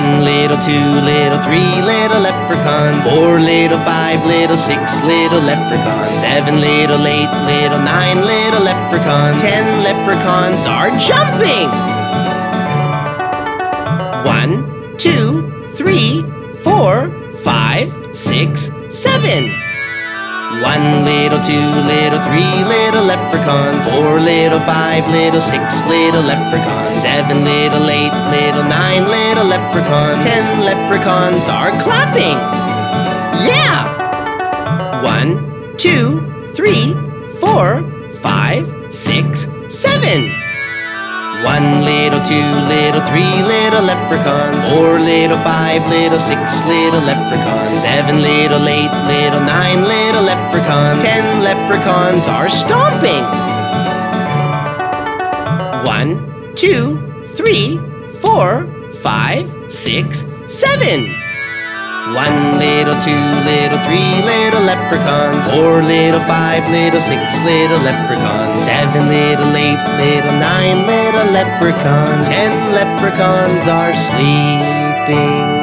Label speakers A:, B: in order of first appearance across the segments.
A: One little, two little, three little leprechauns. Four little, five little, six little leprechauns. Seven little, eight little, nine little leprechauns. Ten leprechauns are jumping. One, two, three, four, five, six, seven. One little, two little, three little leprechauns. Four little, five little, six little leprechauns. Seven little, eight little, nine little leprechauns. Ten leprechauns are clapping. Yeah! One, two, three, four, five, six, seven. One little, two little, three little leprechauns. Four little, five little, six little leprechauns. Seven little, eight little, nine little leprechauns. Ten leprechauns are stomping. One, two, three, four, five, six, seven. One little, two little, three little leprechauns. Four little, five little, six little leprechauns. Seven little, eight little, nine little leprechauns. Ten leprechauns are sleeping.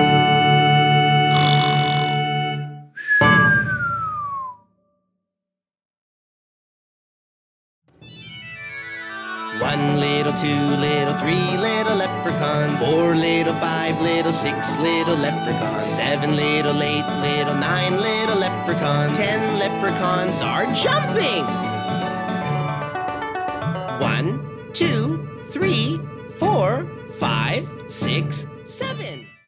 A: One little, two little, three little leprechauns. Four little, five little, six little leprechauns. Seven little, eight little, nine little leprechauns. Ten leprechauns are jumping. One, two, three, four, five, six, seven.